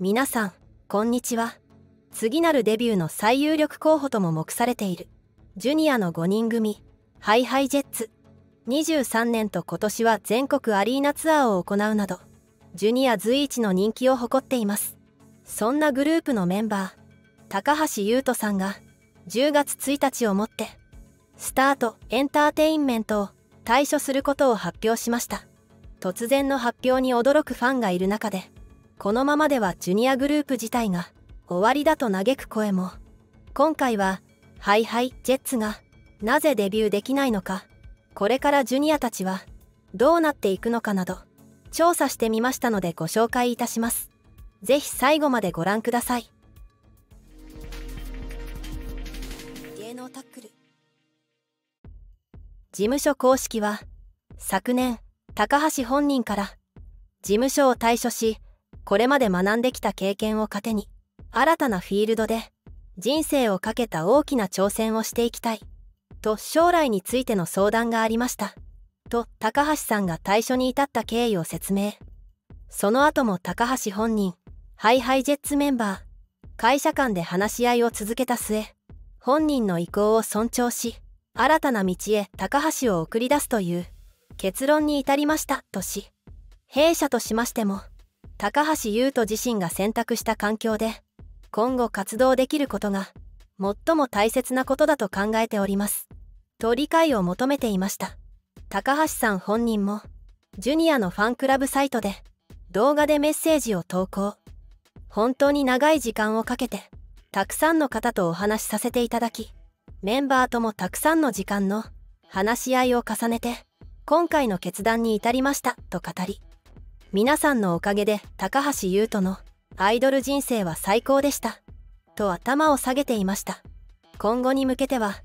皆さんこんにちは。次なるデビューの最有力候補とも目されているジュニアの5人組ハイハイジェッツ。23年と今年は全国アリーナツアーを行うなどジュニア随一の人気を誇っています。そんなグループのメンバー高橋優斗さんが10月1日をもってスタートエンターテインメントを退所することを発表しました。突然の発表に驚くファンがいる中でこのままではジュニアグループ自体が終わりだと嘆く声も。今回はハイハイジェッツがなぜデビューできないのか。これからジュニアたちはどうなっていくのかなど調査してみましたのでご紹介いたします。ぜひ最後までご覧ください。芸能タックル。事務所公式は昨年高橋本人から事務所を退所しこれまで学んできた経験を糧に新たなフィールドで人生をかけた大きな挑戦をしていきたいと将来についての相談がありましたと高橋さんが退所に至った経緯を説明。その後も高橋本人ハイハイジェッツメンバー会社間で話し合いを続けた末本人の意向を尊重し新たな道へ高橋を送り出すという結論に至りましたとし弊社としましても高橋優斗自身が選択した環境で今後活動できることが最も大切なことだと考えております。と理解を求めていました。高橋さん本人もジュニアのファンクラブサイトで動画でメッセージを投稿。本当に長い時間をかけてたくさんの方とお話しさせていただきメンバーともたくさんの時間の話し合いを重ねて今回の決断に至りましたと語り皆さんのおかげで高橋優斗のアイドル人生は最高でした。と頭を下げていました。今後に向けては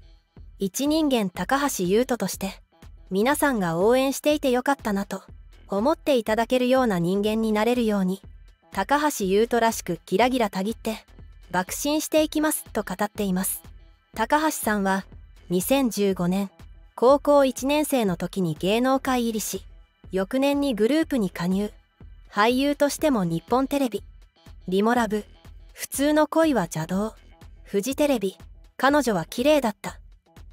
一人間高橋優斗として皆さんが応援していてよかったなと思っていただけるような人間になれるように高橋優斗らしくギラギラたぎって爆心していきますと語っています。高橋さんは2015年高校1年生の時に芸能界入りし翌年にグループに加入。俳優としても日本テレビ。リモラブ。普通の恋は邪道。フジテレビ。彼女は綺麗だった。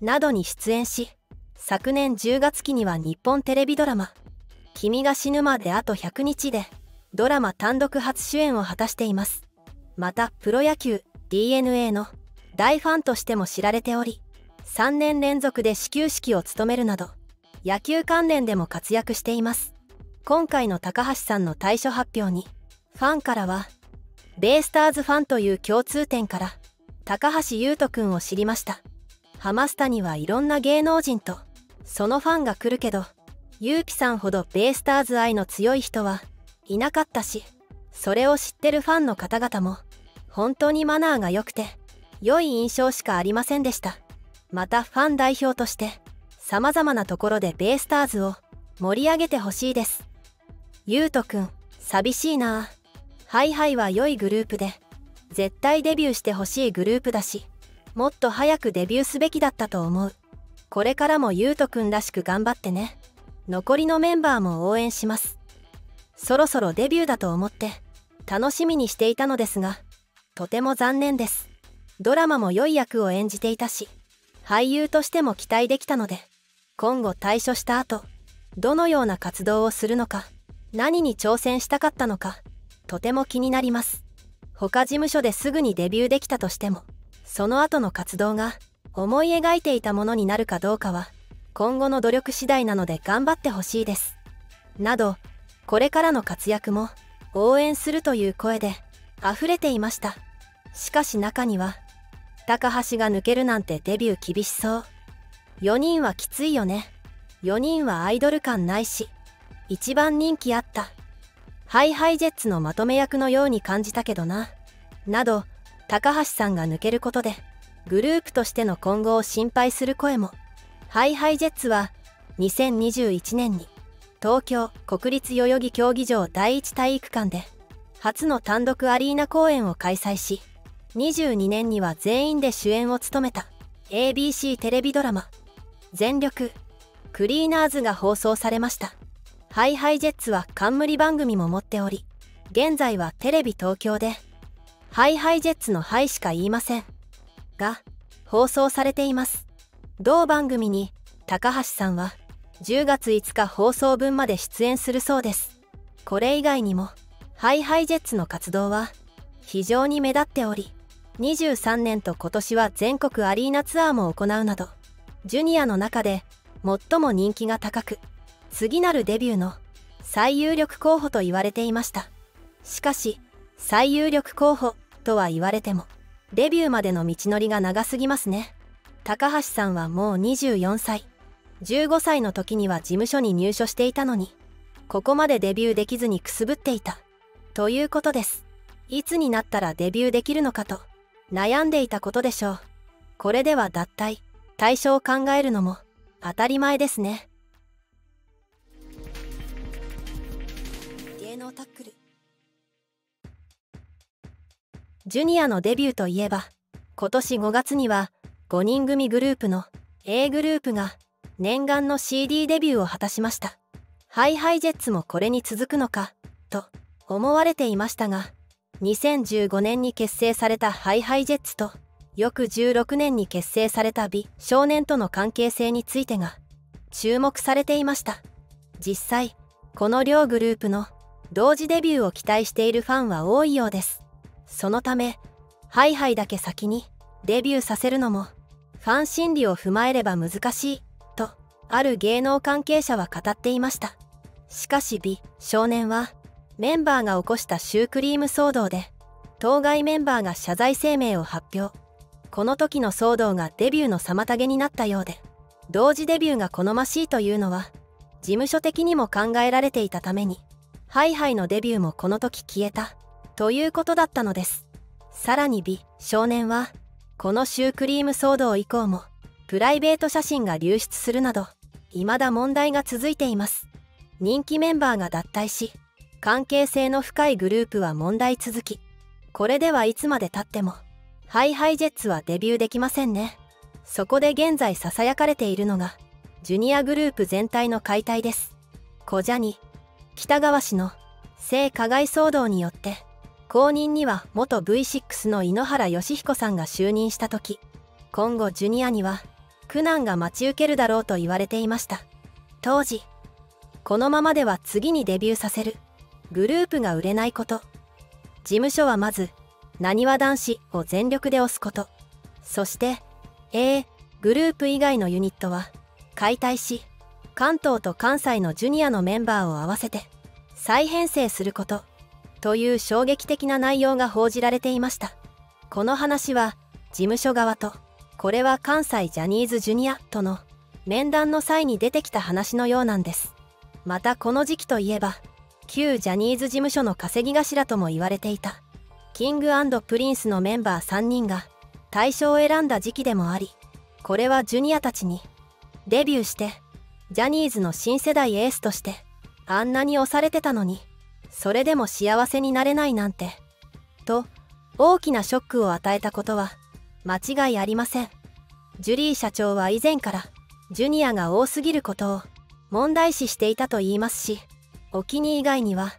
などに出演し昨年10月期には日本テレビドラマ「君が死ぬまであと100日」でドラマ単独初主演を果たしています。またプロ野球 d n a の大ファンとしても知られており3年連続で始球式を務めるなど野球関連でも活躍しています。今回の高橋さんの退所発表にファンからはベイスターズファンという共通点から高橋優斗くんを知りました。ハマスタにはいろんな芸能人とそのファンが来るけどゆうぴさんほどベイスターズ愛の強い人はいなかったしそれを知ってるファンの方々も本当にマナーが良くて良い印象しかありませんでした。またファン代表として様々なところでベイスターズを盛り上げてほしいです。ゆうとくん寂しいな。ハイハイは良いグループで。絶対デビューしてほしいグループだしもっと早くデビューすべきだったと思う。これからもゆうとくんらしく頑張ってね。残りのメンバーも応援します。そろそろデビューだと思って楽しみにしていたのですがとても残念です。ドラマも良い役を演じていたし俳優としても期待できたので今後退所した後どのような活動をするのか何に挑戦したかったのかとても気になります。他事務所ですぐにデビューできたとしてもその後の活動が思い描いていたものになるかどうかは今後の努力次第なので頑張ってほしいです。などこれからの活躍も応援するという声で溢れていました。しかし中には高橋が抜けるなんてデビュー厳しそう。4人はきついよね。4人はアイドル感ないし一番人気あった。ハイハイジェッツのまとめ役のように感じたけどな。など高橋さんが抜けることでグループとしての今後を心配する声も。ハイハイジェッツは2021年に東京国立代々木競技場第一体育館で初の単独アリーナ公演を開催し22年には全員で主演を務めた ABC テレビドラマ「全力クリーナーズ」が放送されました。ハイハイジェッツは冠番組も持っており現在はテレビ東京でハイハイジェッツのハイしか言いません。が放送されています。同番組に高橋さんは10月5日放送分まで出演するそうです。これ以外にもハイハイジェッツの活動は非常に目立っており23年と今年は全国アリーナツアーも行うなどジュニアの中で最も人気が高く次なるデビューの最有力候補と言われていました。しかし最有力候補とは言われてもデビューまでの道のりが長すぎますね。高橋さんはもう24歳。15歳の時には事務所に入所していたのにここまでデビューできずにくすぶっていた。ということです。いつになったらデビューできるのかと悩んでいたことでしょう。これでは脱退。対象を考えるのも当たり前ですね。芸能タックル。ジュニアのデビューといえば今年5月には5人組グループの A グループが念願の CD デビューを果たしました。HiHiJets もこれに続くのかと思われていましたが2015年に結成された HiHiJets と翌16年に結成された美少年との関係性についてが注目されていました。実際この両グループの同時デビューを期待しているファンは多いようです。そのためハイハイだけ先にデビューさせるのもファン心理を踏まえれば難しいとある芸能関係者は語っていました。しかし美少年はメンバーが起こしたシュークリーム騒動で当該メンバーが謝罪声明を発表。この時の騒動がデビューの妨げになったようで同時デビューが好ましいというのは事務所的にも考えられていたためにハイハイのデビューもこの時消えたということだったのです。さらに美少年はこのシュークリーム騒動以降もプライベート写真が流出するなど未だ問題が続いています。人気メンバーが脱退し関係性の深いグループは問題続きこれではいつまでたってもハイハイジェッツはデビューできませんね。そこで現在ささやかれているのがジュニアグループ全体の解体です。小ジャニ北川氏の性加害騒動によって後任には元 V6 の井ノ原快彦さんが就任した時今後ジュニアには苦難が待ち受けるだろうと言われていました。当時このままでは次にデビューさせる。グループが売れないこと。事務所はまずなにわ男子を全力で押すこと。そして A グループ以外のユニットは解体し関東と関西のジュニアのメンバーを合わせて再編成すること。という衝撃的な内容が報じられていました。この話は事務所側とこれは関西ジャニーズジュニアとの面談の際に出てきた話のようなんです。またこの時期といえば旧ジャニーズ事務所の稼ぎ頭とも言われていた。キングプリンスのメンバー3人が退所を選んだ時期でもありこれはジュニアたちにデビューしてジャニーズの新世代エースとしてあんなに押されてたのにそれでも幸せになれないなんてと大きなショックを与えたことは間違いありません。ジュリー社長は以前からジュニアが多すぎることを問題視していたと言いますしお気に以外には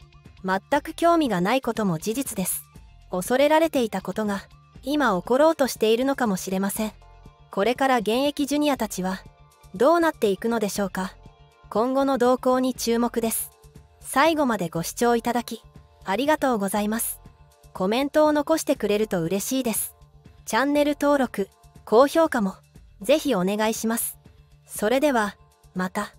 全く興味がないことも事実です。恐れられていたことが今起ころうとしているのかもしれません。これから現役ジュニアたちはどうなっていくのでしょうか。今後の動向に注目です。最後までご視聴いただきありがとうございます。コメントを残してくれると嬉しいです。チャンネル登録高評価もぜひお願いします。それではまた。